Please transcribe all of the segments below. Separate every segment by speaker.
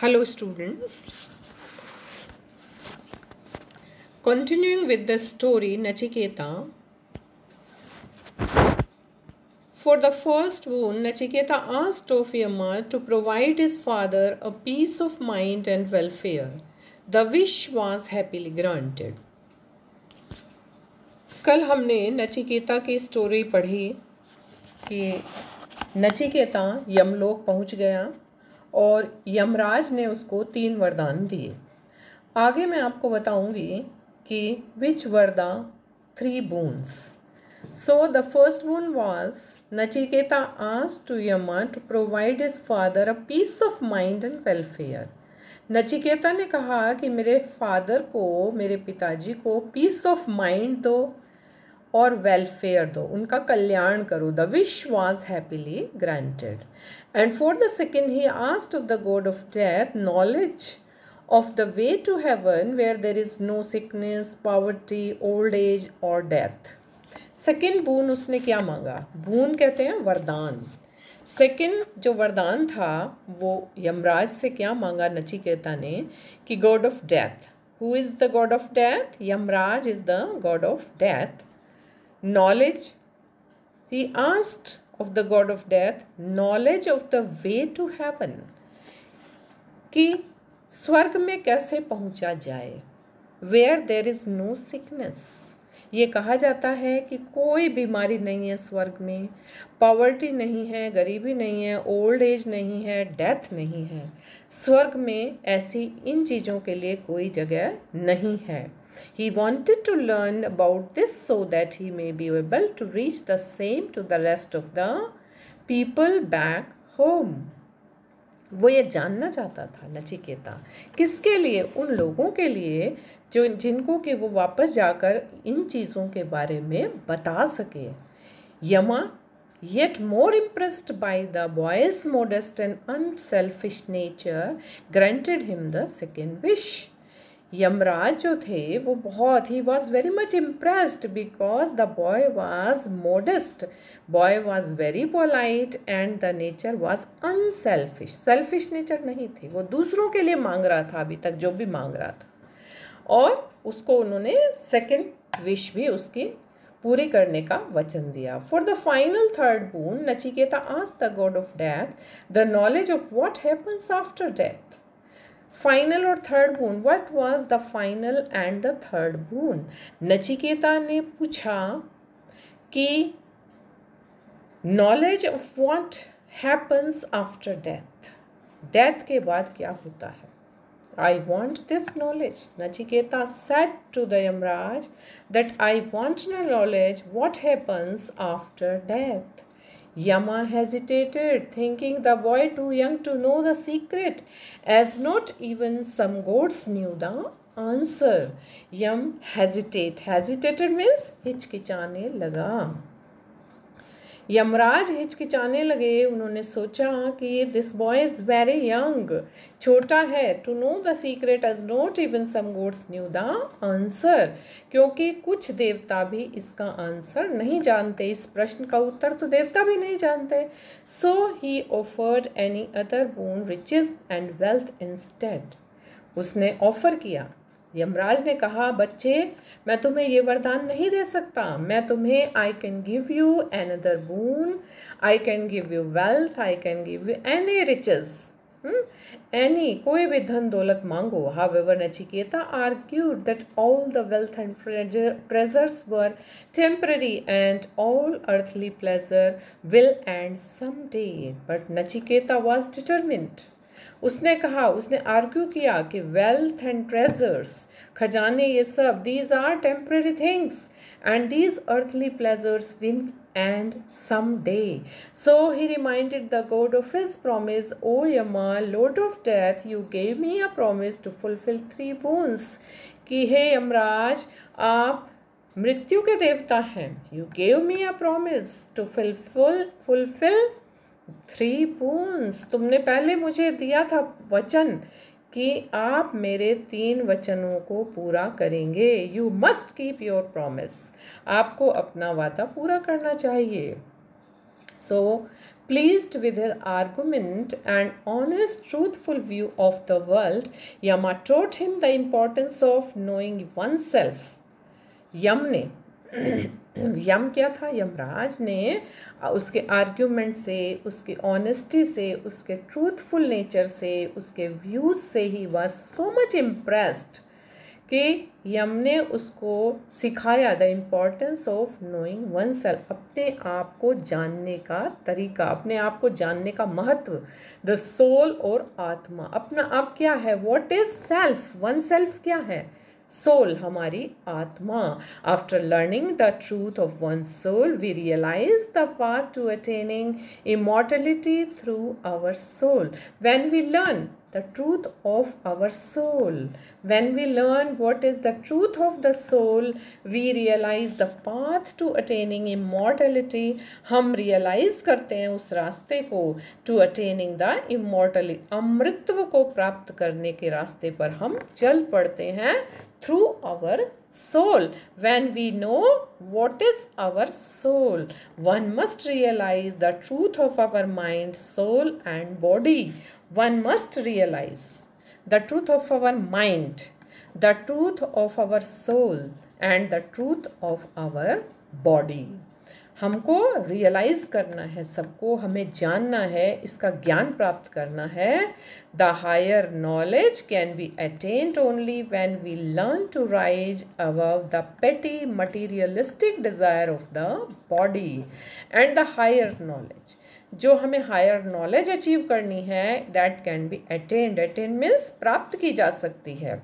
Speaker 1: Hello, students. Continuing with the story Nachiketa. For the first wound, Nachiketa asked of Yama to provide his father a peace of mind and welfare. The wish was happily granted. कल हमने नचिकेता की story पढ़ी कि नचिकेता यमलोक पहुँच गया और यमराज ने उसको तीन वरदान दिए। आगे मैं आपको बताऊँगी कि which were the three boons so the first boon was Nachiketa ask to Yama to provide his father a peace of mind and welfare Nachiketa ने कहा कि मेरे फादर को, मेरे पिताजी को पीस ऑफ़ माइंड दो। और वेलफेयर दो, उनका कल्याण करो। The wish was happily granted and for the second he asked of the god of death knowledge of the way to heaven where there is no sickness poverty old age और death second boon उसने क्या मांगा? बून कहते हैं वरदान। Second जो वरदान था, वो यमराज से क्या मांगा? नचिकेता ने कि god of death who is the god of death Yamraj is the god of death knowledge. He asked of the god of death knowledge of the way to heaven, कि स्वर्ग में कैसे पहुँचा जाए where there is no sickness ये कहा जाता है कि कोई बीमारी नहीं है स्वर्ग में पॉवर्टी नहीं है, गरीबी नहीं है ओल्ड एज नहीं है डेथ नहीं है। स्वर्ग में ऐसी इन चीज़ों के लिए कोई जगह नहीं है। he wanted to learn about this so that he may be able to reach the same to the rest of the people back home. वो ये जानना चाहता था नचिकेता किसके लिए? उन लोगों के लिए जो, जिनको कि वो वापस जाकर इन चीज़ों के बारे में बता सके। Yama yet more impressed by the boy's modest and unselfish nature granted him the second wish Yamraj जो थे, वो बहुत ही was very much impressed because the boy was modest boy was very polite and the nature was unselfish selfish nature नहीं थी। वो दूसरों के लिए मांग रहा था अभी तक, जो भी मांग रहा था। और उसको उन्होंने सेकेंड विश भी उसकी पूरी करने का वचन दिया। For the final third boon Nachiketa आज the god of death the knowledge of what happens after death final और third boon what was the final and the third boon Nachiketa ने पूछा कि knowledge of what happens after death death के बाद क्या होता है I want this knowledge Nachiketa said to the Yamraj that I want knowledge what happens after death Yama hesitated, thinking the boy too young to know the secret, as not even some goats knew the answer. Yam hesitate. Hesitated means हिचकिचाने लगा यमराज हिचकिचाने लगे। उन्होंने सोचा कि this boy is very young छोटा है। To know the secret as not even some gods knew the answer क्योंकि कुछ देवता भी इसका आंसर नहीं जानते। इस प्रश्न का उत्तर तो देवता भी नहीं जानते। So he offered any other boon riches and wealth instead उसने ऑफ़र किया। यमराज ने कहा, बच्चे, मैं तुम्हें ये वरदान नहीं दे सकता। मैं तुम्हें I can give you an other boon I can give you wealth I can give you any riches any कोई भी धन दौलत मांगो। However Nachiketa are argued that all the wealth and pleasures were temporary and all earthly pleasure will end some day but Nachiketa was determined उसने कहा, उसने argue किया कि वेल्थ एंड ट्रेजर्स खजाने ये सब these are temporary things and these earthly pleasures will end some day so he reminded the god of his promise O Yama lord of death you gave me a promise to fulfil three boons कि, हे यमराज, आप मृत्यु के देवता हैं। You gave me a promise to fulfil three boons तुमने पहले मुझे दिया था वचन कि आप मेरे तीन वचनों को पूरा करेंगे। You must keep your promise आपको अपना वादा पूरा करना चाहिए। So pleased with argument and honest truthful view of the world Yama ah taught him the importance of knowing oneself Yama ने यम क्या था? यमराज ने उसके आर्ग्यूमेंट से, उसके ऑनेस्टी से, उसके ट्रूथफुल नेचर से, उसके व्यूज़ से ही वॉज़ सो मच इम्प्रेस्ड कि यम ने उसको सिखाया the importance of knowing oneself अपने आप को जानने का तरीका, अपने आप को जानने का महत्व द सोल और आत्मा। अपना आप क्या है? What is self oneself क्या है? soul hamari atma. After learning the truth of one's soul we realize the path to attaining immortality through our soul. When we learn the truth of our soul. When we learn what is the truth of the soul, we realize the path to attaining immortality. हम realize करते हैं उस रास्ते को to attaining the immortality. अमृतत्व को प्राप्त करने के रास्ते पर हम चल पड़ते हैं through our soul. When we know what is our soul, one must realize the truth of our mind, soul and body one must realize the truth of our mind, the truth of our soul and the truth of our body. हमको realise करना है सबको हमें जानना है इसका ज्ञान प्राप्त करना है the higher knowledge can be attained only when we learn to rise above the petty materialistic desire of the body and the higher knowledge जो हमें हायर नॉलेज अचीव करनी है that can be attained attained means प्राप्त की जा सकती है।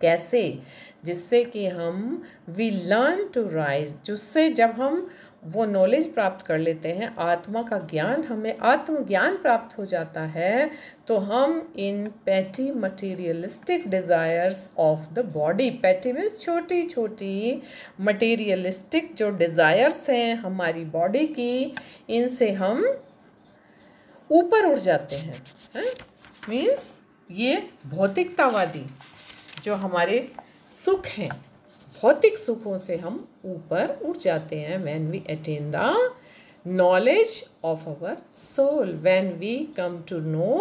Speaker 1: कैसे? जिससे कि हम वी लर्न टू राइज जिससे जब हम वो नॉलेज प्राप्त कर लेते हैं, आत्मा का ज्ञान हमें, आत्मज्ञान प्राप्त हो जाता है तो हम इन petty materialistic desires of the body petty means छोटी छोटी मटेरियलिस्टिक जो डिज़ायर्स हैं हमारी बॉडी की, इनसे हम ऊपर उड़ जाते हैं, है? मीन्स ये भौतिकतावादी जो हमारे सुख हैं भौतिक सुखों से हम ऊपर उठ जाते हैं when we attain the knowledge of our soul when we come to know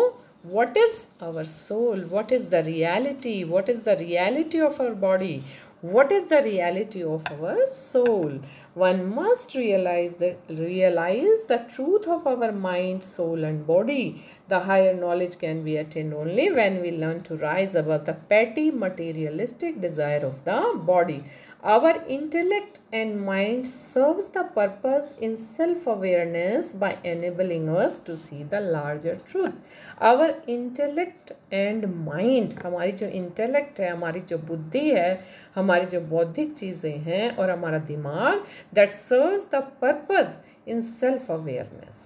Speaker 1: what is our soul what is the reality what is the reality of our body what is the reality of our soul one must realize that realize the truth of our mind soul and body the higher knowledge can be attained only when we learn to rise above the petty materialistic desire of the body our intellect and mind serves the purpose in self awareness by enabling us to see the larger truth our intellect and mind हमारी जो intellect है हमारी जो बुद्धि है हमारी हमारी जो बौद्धिक चीज़ें हैं और हमारा दिमाग that serves the purpose in self awareness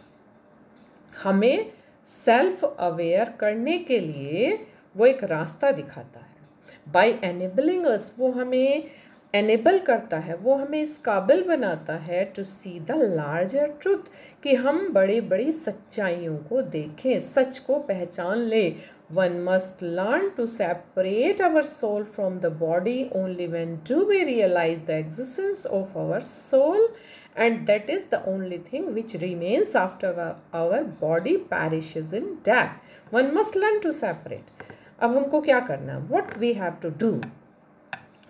Speaker 1: हमें सेल्फ अवेयर करने के लिए वो एक रास्ता दिखाता है। बाय एनेबलिंग अस वो हमें एनेबल करता है, वो हमें इस काबिल बनाता है to see the larger truth कि हम बड़ी बड़ी सच्चाइयों को देखें, सच को पहचान लें One must learn to separate our soul from the body only when do we realize the existence of our soul and that is the only thing which remains after our body perishes in death. One must learn to separate. अब हमको क्या करना है what we have to do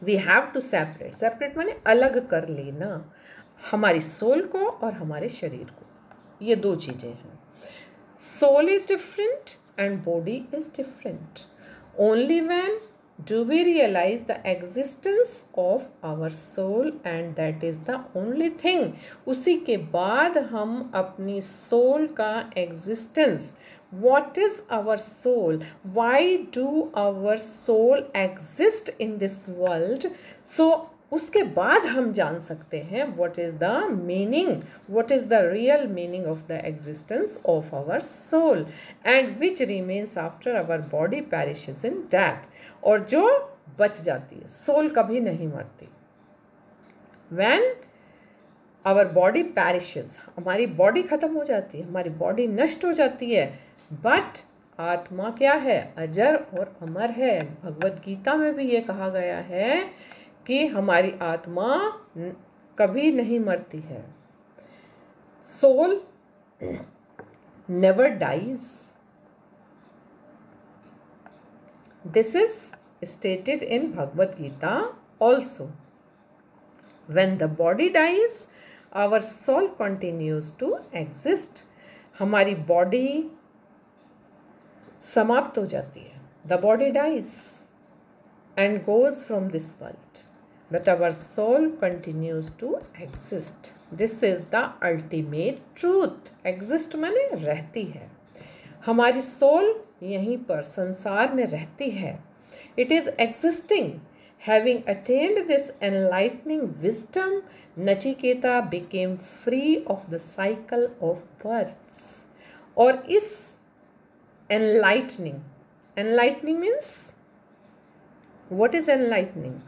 Speaker 1: we have to separate separate माने अलग कर लेना हमारी सोल को और हमारे शरीर को ये दो चीज़ें हैं soul is different and body is different. Only when do we realize the existence of our soul and that is the only thing उसी के बाद हम अपनी soul का existence what is our soul why do our soul exist in this world so उसके बाद हम जान सकते हैं what is the meaning what is the real meaning of the existence of our soul and which remains after our body perishes in death और जो बच जाती है सोल कभी नहीं मरती। वैन आवर बॉडी पैरिशेज हमारी बॉडी ख़त्म हो जाती है, हमारी बॉडी नष्ट हो जाती है बट आत्मा क्या है? अजर और अमर है। भगवत गीता में भी ये कहा गया है कि हमारी आत्मा कभी नहीं मरती है। Soul never dies this is stated in Bhagavad Gita also when the body dies our soul continues to exist हमारी बॉडी समाप्त हो जाती है। The body dies and goes from this world but our soul continues to exist this is the ultimate truth exist मैंने रहती है। हमारी soul यहीं पर संसार में रहती है। It is existing having attained this enlightening wisdom Nachiketa became free of the cycle of births और इस enlightening enlightening means what is enlightening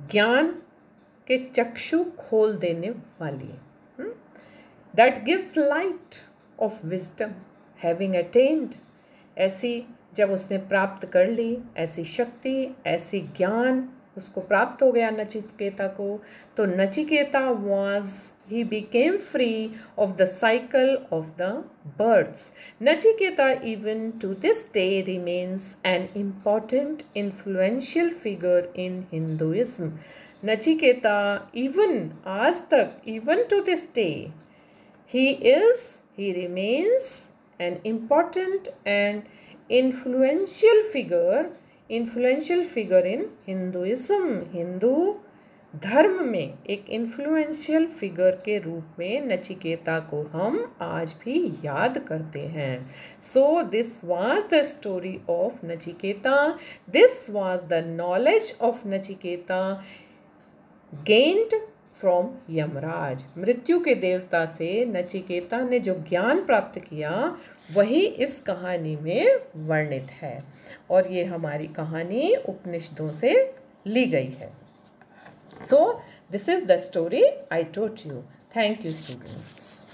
Speaker 1: ज्ञान के चक्षु खोल देने वाली that gives light of wisdom having attained ऐसी जब उसने प्राप्त कर ली, ऐसी शक्ति, ऐसी ज्ञान उसको प्राप्त हो गया नचिकेता को। तो Nachiketa was he became free of the cycle of the births Nachiketa even to this day remains an important influential figure in Hinduism Nachiketa even आज तक even to this day he is he remains an important and influential figure influential figure in Hinduism Hindu धर्म में एक influential figure के रूप में नचिकेता को हम आज भी याद करते हैं। So this was the story of Nachiketa. This was the knowledge of Nachiketa gained from Yamraj मृत्यु के देवता से नचिकेता ने जो ज्ञान प्राप्त किया, वही इस कहानी में वर्णित है। और ये हमारी कहानी उपनिषदों से ली गई है। So this is the story I taught you thank you students